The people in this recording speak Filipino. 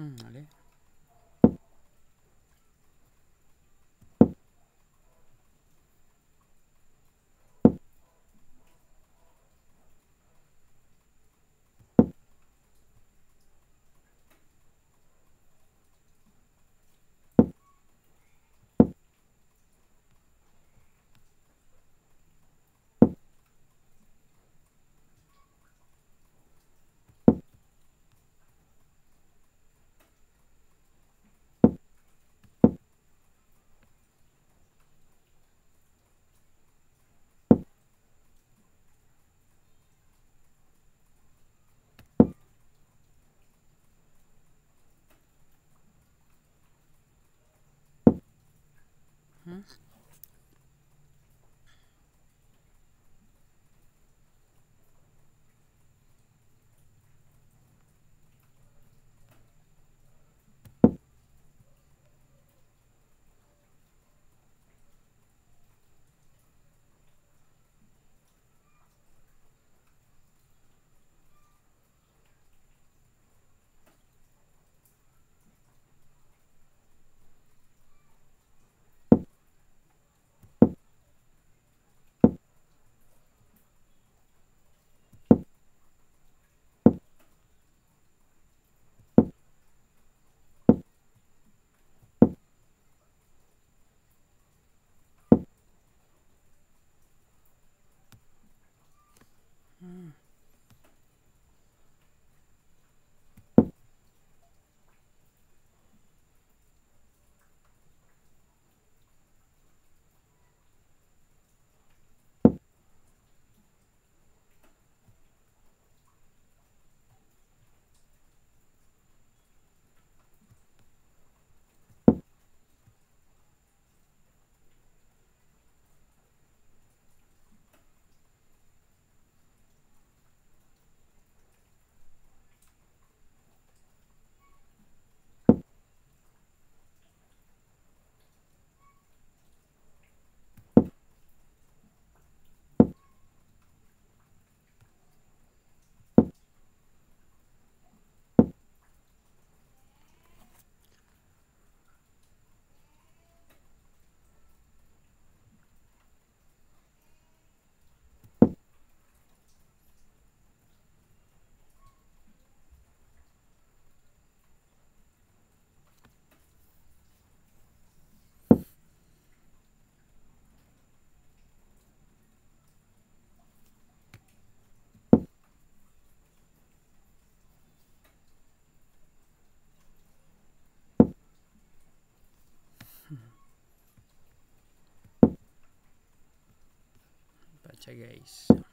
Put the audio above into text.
Mm, vale. Diretsa guys.